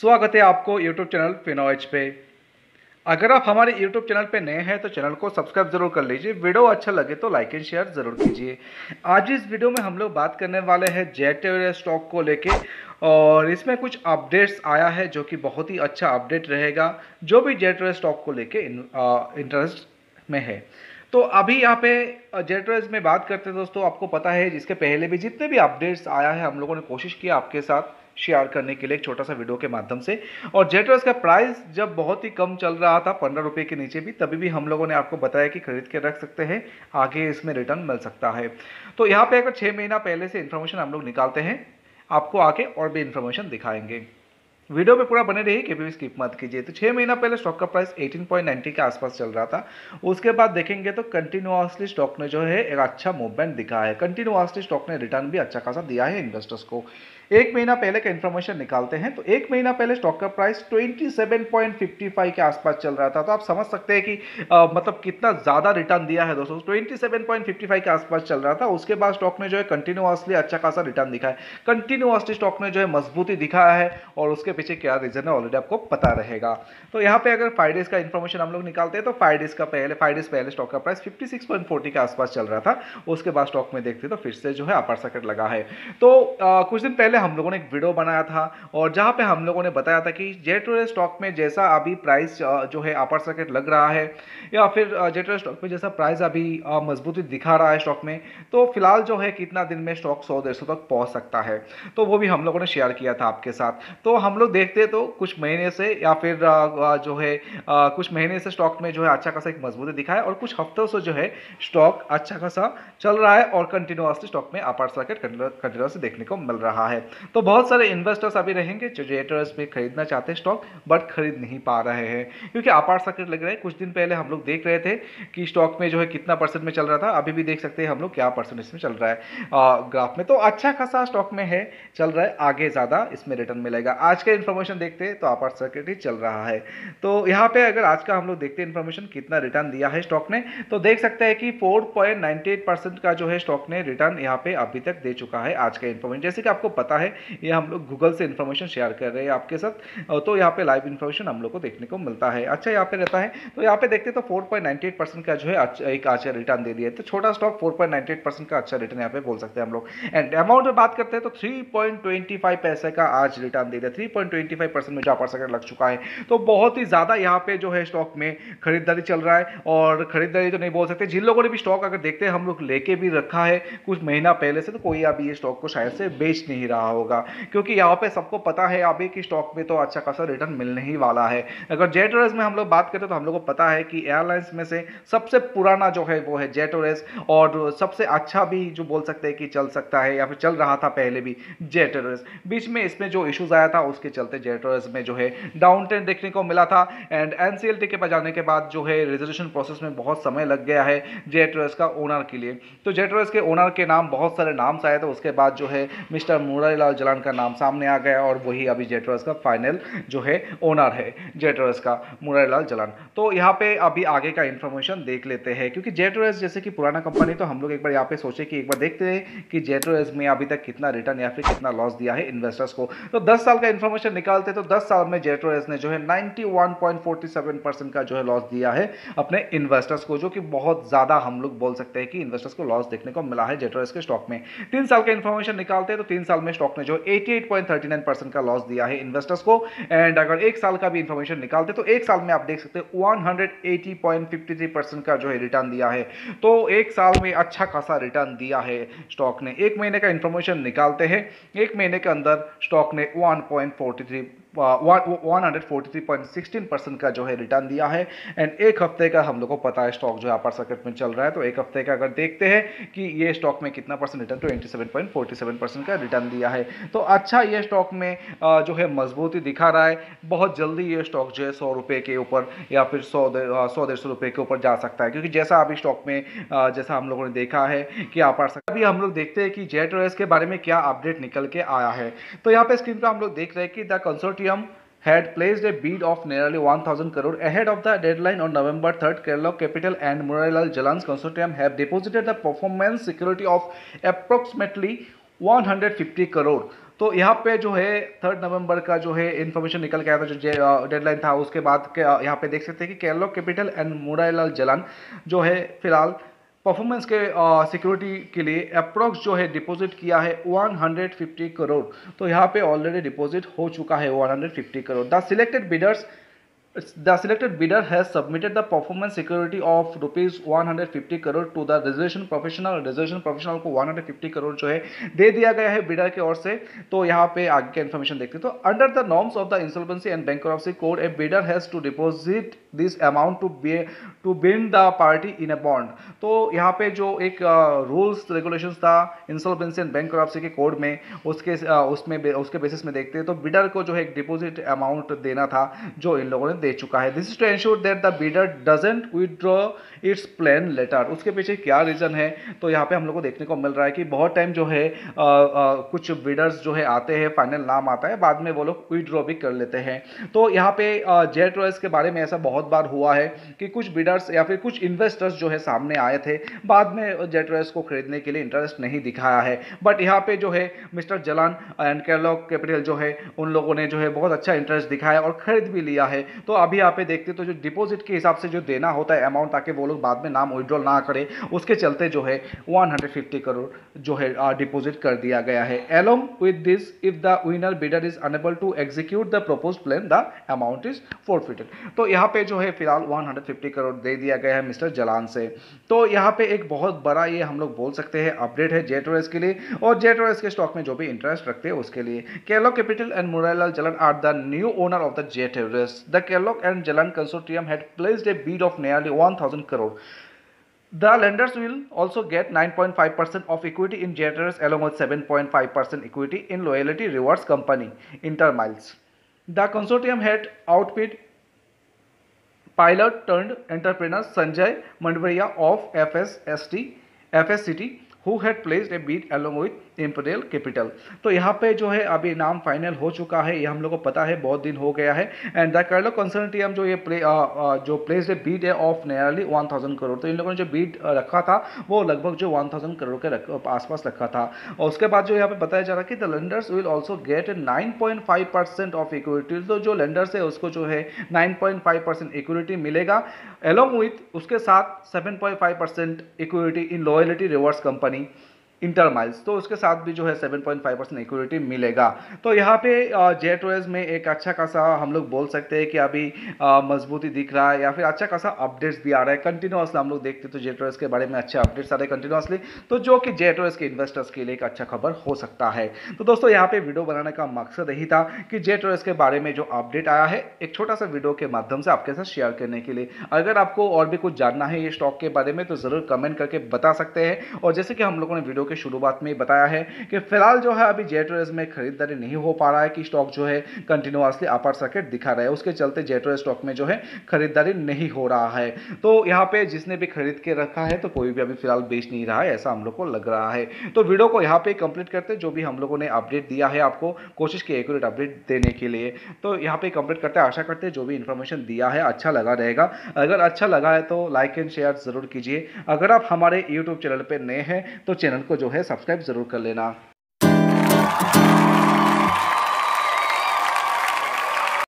स्वागत है आपको YouTube चैनल फिनोएच पे। अगर आप हमारे YouTube चैनल पे नए हैं तो चैनल को सब्सक्राइब ज़रूर कर लीजिए। वीडियो अच्छा लगे तो लाइक एंड शेयर ज़रूर कीजिए। आज इस वीडियो में हम लोग बात करने वाले हैं जेट स्टॉक को लेके, और इसमें कुछ अपडेट्स आया है जो कि बहुत ही अच्छा अपडेट रहेगा, जो भी जेट स्टॉक को लेके इंटरेस्ट में है। तो अभी यहाँ पे जेट्रेस में बात करते हैं दोस्तों, आपको पता है, जिसके पहले भी जितने भी अपडेट्स आया है, हम लोगों ने कोशिश किया आपके साथ शेयर करने के लिए एक छोटा सा वीडियो के माध्यम से। और जेटर्स का प्राइस जब बहुत ही कम चल रहा था, पंद्रह रुपये के नीचे भी, तभी भी हम लोगों ने आपको बताया कि खरीद के रख सकते हैं, आगे इसमें रिटर्न मिल सकता है। तो यहाँ पे अगर छः महीना पहले से इन्फॉर्मेशन हम लोग निकालते हैं, आपको आगे और भी इन्फॉर्मेशन दिखाएँगे। वीडियो में पूरा बने रही कभी भी स्किप मत कीजिए। तो छः महीना पहले स्टॉक का प्राइस 18.90 के आसपास चल रहा था। उसके बाद देखेंगे तो कंटिन्यूसली स्टॉक ने जो है एक अच्छा मूवमेंट दिखा है। कंटिन्यूसली स्टॉक ने रिटर्न भी अच्छा खासा दिया है इन्वेस्टर्स को। एक महीना पहले का इन्फॉर्मेशन निकालते हैं तो एक महीना पहले स्टॉक का प्राइस 27.55 के आसपास चल रहा था। तो आप समझ सकते हैं कि आ, मतलब कितना ज़्यादा रिटर्न दिया है दोस्तों। 27.55 के आसपास चल रहा था। उसके बाद स्टॉक ने जो है कंटिन्यूसली अच्छा खासा रिटर्न दिखा है। कंटिन्यूसली स्टॉक ने जो है मजबूती दिखाया है और उसके पीछे क्या रीजन है ऑलरेडी आपको पता रहेगा। तो यहाँ पे अगर फाइव डेज़ का इन्फॉर्मेशन हम लोग निकालते हैं तो फाइव डेज़ का पहले फाइव डेज़ पहले स्टॉक का प्राइस फिफ्टी के आसपास चल रहा था। उसके बाद स्टॉक में देखते तो फिर से जो है अपर सर्किट लगा है। तो आ, कुछ दिन पहले हम लोगों ने एक वीडियो बनाया था और जहाँ पे हम लोगों ने बताया था कि जेट स्टॉक में जैसा अभी प्राइस जो है अपर सर्किट लग रहा है, या फिर जेट स्टॉक में जैसा प्राइस अभी मजबूती दिखा रहा है स्टॉक में तो फ़िलहाल जो है कितना दिन में स्टॉक सौ डेढ़ तक पहुँच सकता है। तो वो भी हम लोगों ने शेयर किया था आपके साथ। तो हम लोग देखते तो कुछ महीने से, या फिर जो है कुछ महीने से स्टॉक में जो है अच्छा खासा एक मजबूती दिखा है और कुछ हफ्तों से जो है स्टॉक अच्छा खासा चल रहा है और कंटिन्यूसली स्टॉक में अपर सर्किट कंटिन्यूसली देखने को मिल रहा है। तो बहुत सारे इन्वेस्टर्स अभी रहेंगे जो जेटर्स में खरीदना चाहते हैं स्टॉक बट खरीद नहीं पा रहे हैं। क्योंकि अपार सर्किट लग रहा है। कुछ दिन पहले हम लोग देख रहे थे कि स्टॉक में जो है कितना परसेंट में चल रहा था। अभी भी देख सकते हैं हम लोग क्या परसेंट इसमें चल रहा है। ग्राफ में तो अच्छा खासा स्टॉक में है, चल रहा है। आगे ज़्यादा इसमें रिटर्न मिलेगा। आज का इन्फॉर्मेशन देखते हैं तो अपार सर्किट ही चल रहा है। तो यहाँ पे अगर आज का हम लोग देखते हैं इन्फॉर्मेशन कितना रिटर्न दिया है स्टॉक ने तो देख सकते हैं कि फोर का जो है स्टॉक ने रिटर्न यहाँ पे अभी तक दे चुका है आज का इन्फॉर्मेशन जैसे कि आपको पता है, ये हम लोग गूगल से इन्फॉर्मेशन शेयर कर रहे हैं आपके साथ तो यहाँ पे लाइव इन्फॉर्मेशन हम लोग को देखने को मिलता है। अच्छा यहाँ पे रहता है तो यहाँ पे देखते तो 4.98 परसेंट का जो है एक अच्छा रिटर्न दे दिया तो छोटा स्टॉक 4.98 परसेंट का अच्छा रिटर्न यहाँ पे बोल सकते हैं हम लोग। एंड अमाउंट में बात करते हैं तो थ्री पैसे का आज रिटर्न दे दिया। थ्री में जा सके लग चुका है। तो बहुत ही ज़्यादा यहाँ पे जो है स्टॉक में खरीदारी चल रहा है, और खरीदारी तो नहीं बोल सकते। जिन लोगों ने भी स्टॉक अगर देखते हैं, हम लोग लेके भी रखा है कुछ महीना पहले से तो कोई अभी ये स्टॉक को शायद से बेच नहीं रहा। होगा। क्योंकि यहाँ पे सबको पता है अभी कि स्टॉक में तो अच्छा खासा रिटर्न मिलने ही वाला है। अगर जेट में हम लोग बात करते तो हम लोग को पता है कि एयरलाइंस में से सबसे पुराना जो है वो है जेट और सबसे अच्छा भी जो बोल सकते हैं कि चल सकता है या फिर चल रहा था पहले भी जेट बीच में इसमें जो इशूज़ आया था उसके चलते जेट में जो है डाउन ट्रेंड देखने को मिला था एंड एनसीएलटी के पास जाने के बाद जो है रिजर्वेशन प्रोसेस में बहुत समय लग गया है जेट का ओनर के लिए। तो जेट के ओनर के नाम, बहुत सारे नाम आए थे। उसके बाद जो है मिस्टर मुरारीलाल जलान का नाम सामने आ गया और वही अभी जेटरस का फाइनल जो है ओनर है, जेटरस का मुरारीलाल जलान। तो यहाँ पे अभी आगे का इन्फॉर्मेशन देख लेते हैं, क्योंकि जेटरस जैसे कि पुराना कंपनी तो हम लोग एक बार यहाँ पे सोचे कि एक बार देखते हैं कि जेटरस में अभी तक कितना रिटर्न या फिर कितना लॉस दिया है इन्वेस्टर्स को। तो दस साल का इन्फॉर्मेशन निकालते तो दस साल में जेटरस ने जो है नाइन्टी का जो है लॉस दिया है अपने इन्वेस्टर्स को, जो कि बहुत ज़्यादा हम लोग बोल सकते हैं कि इन्वेस्टर्स को लॉस देखने को मिला है जेटरस के स्टॉक में। तीन साल का इन्फॉर्मेशन निकालते हैं तो तीन साल में स्टॉक ने जो एटी परसेंट का लॉस दिया है इन्वेस्टर्स को। एंड अगर एक साल का भी इंफॉर्मेशन निकालते तो एक साल में आप देख सकते हैं 180.53 परसेंट का जो है रिटर्न दिया है। तो एक साल में अच्छा खासा रिटर्न दिया है स्टॉक ने। एक महीने का इंफॉर्मेशन निकालते हैं, एक महीने के अंदर स्टॉक ने 1.43 143.16 परसेंट का जो है रिटर्न दिया है। एंड एक हफ़्ते का हम लोग को पता है स्टॉक जो है अपर सर्किट में चल रहा है। तो एक हफ़्ते का अगर देखते हैं कि ये स्टॉक में कितना percent return twenty seven percent का रिटर्न दिया है। तो अच्छा ये स्टॉक में जो है मजबूती दिखा रहा है। बहुत जल्दी ये स्टॉक जो है सौ रुपये के ऊपर या फिर सौ सौ डेढ़ सौ रुपये के ऊपर जा सकता है। क्योंकि जैसा अभी स्टॉक में जैसा हम लोगों ने देखा है कि अपर सकता अभी हम लोग देखते हैं कि जेट के बारे में क्या अपडेट निकल के आया है। तो यहाँ पे स्क्रीन पर हम लोग देख रहे हैं कि the consort consortium had placed a bid of nearly 1000 crore ahead of the deadline on November 3rd. Kerala Capital and Muralal Jalan's consortium have deposited the performance security of approximately 150 crore तो यहाँ पे जो है third नवंबर का जो है information निकल के आया था जो डेडलाइन था उसके बाद के यहाँ पे देख सकते हैं कि Kalrock Capital and Murari Lal Jalan जो है फ़िलहाल परफॉर्मेंस के सिक्योरिटी के लिए अप्रोक्स जो है डिपॉजिट किया है 150 करोड़ तो यहाँ पे ऑलरेडी डिपॉजिट हो चुका है 150 crore the selected bidders the selected bidder has submitted the performance security of rupees 150 crore to the reservation professional reservation professional को 150 करोड़ जो है दे दिया गया है बिडर की ओर से। तो यहाँ पे आगे का इन्फॉर्मेशन देखते हैं। तो under the norms of the insolvency and bankruptcy code a bidder has to deposit this amount to be to bind the party in a bond तो यहाँ पे जो एक रूल्स रेगुलेशंस था इंसॉल्वेंसी एंड बैंक के कोड में, उसके उसमें, उसके बेसिस में देखते हैं। तो बिडर को जो है एक डिपॉजिट अमाउंट देना था, जो इन लोगों ने दे चुका है। This is to ensure that the bidder doesn't withdraw its plan later उसके पीछे क्या रीज़न है? तो यहाँ पे हम लोग को देखने को मिल रहा है कि बहुत टाइम जो है आ, आ, कुछ बिडर्स जो है आते हैं फाइनल नाम आता है बाद में वो लोग विदड्रॉ भी कर लेते हैं। तो यहाँ पे जेट रॉयस के बारे में ऐसा बहुत बार हुआ है कि कुछ बिडर्स या फिर कुछ इन्वेस्टर्स जो है सामने आए थे बाद में जेट रॉयस को खरीदने के लिए इंटरेस्ट नहीं दिखाया है। बट यहाँ पे जो है mister Jalan and Kalrock capital जो है उन लोगों ने जो है बहुत अच्छा इंटरेस्ट दिखाया और खरीद भी लिया है। तो अभी यहाँ पे देखते तो जो डिपॉजिट के हिसाब से जो देना होता है अमाउंट ताकि वो लोग बाद में नाम विड्रॉल ना करें, उसके चलते जो है 150 करोड़ जो है डिपॉजिट कर दिया गया है। Along with this if the winner bidder is unable to execute the propose plan the amount is forfeited तो यहाँ पे जो है, फ़िलहाल 150 करोड़ दे दिया गया है मिस्टर जलान से। तो यहाँ पे एक बहुत बड़ा ये हम लोग बोल सकते हैं अपडेट है जेटोरेस के लिए, और जेटोरेस के स्टॉक में जो भी इंटरेस्ट रखते हैं, उसके लिए। केलो capital and Muralal Jalan are the new owner of the jet the Kalrock and Jalan consortium had placed a bid of nearly 1000 crore. The lenders will also get 9.5% of equity in JTRS along with 7.5% equity in Loyalty Rewards Company, Intermiles. The consortium had outbid pilot turned entrepreneur Sanjay Mandvaria of FSST, FSCT who had placed a bid along with imperial capital तो यहाँ पे जो है अभी नाम final हो चुका है ये हम लोग को पता है बहुत दिन हो गया है। एंड द कर्लो कंसर्टियम जो ये प्ले आ, आ, जो प्लेस है बीट है of nearly one thousand crore तो इन लोगों ने जो बीट रखा था वो लगभग जो वन थाउज़ेंड करोड़ के आसपास रखा था। और उसके बाद जो यहाँ पे बताया जा रहा है कि the lenders will also get nine point five percent of equity तो जो लेंडर्स है उसको जो है nine point five percent equity मिलेगा। एलोंग विथ उसके साथ seven point five percent equity in loyalty rewards company InterMiles तो उसके साथ भी जो है 7.5 परसेंट इक्विटी मिलेगा। तो यहाँ पे जेट वेज में एक अच्छा खासा हम लोग बोल सकते हैं कि अभी मजबूती दिख रहा है या फिर अच्छा खासा अपडेट्स भी आ रहा है। कंटिन्यूसली हम लोग देखते तो जेट वेज के बारे में अच्छे अपडेट्स आ रहे हैं कंटिन्यूसली तो जो कि जेट वेज के इन्वेस्टर्स के लिए एक अच्छा खबर हो सकता है। तो दोस्तों, यहाँ पे वीडियो बनाने का मकसद यही था कि जेट वेज के बारे में जो अपडेट आया है, एक छोटा सा वीडियो के माध्यम से आपके साथ शेयर करने के लिए। अगर आपको और भी कुछ जानना है ये स्टॉक के बारे में तो ज़रूर कमेंट करके बता सकते हैं। और जैसे कि हम लोगों ने वीडियो के शुरुआत में बताया है कि फ़िलहाल जो है अभी जेटोरेस में खरीदारी नहीं हो पा रहा है कि स्टॉक जो है कंटिन्यूसली अपर सर्किट दिखा रहा है। उसके चलते जेटोरेस स्टॉक में जो है खरीदारी नहीं हो रहा है। तो यहाँ पे जिसने भी खरीद के रखा है तो कोई भी अभी फ़िलहाल बेच नहीं रहा है, ऐसा हम लोग को लग रहा है। तो वीडियो को यहाँ पे कंप्लीट करते जो भी हम लोगों ने अपडेट दिया है आपको कोशिश की एक्यूरेट अपडेट देने के लिए। तो यहाँ पे कंप्लीट करते आशा करते जो भी इन्फॉर्मेशन दिया है अच्छा लगा रहेगा। अगर अच्छा लगा है तो लाइक एंड शेयर ज़रूर कीजिए। अगर आप हमारे यूट्यूब चैनल पर नए हैं तो चैनल को जो है सब्सक्राइब ज़रूर कर लेना।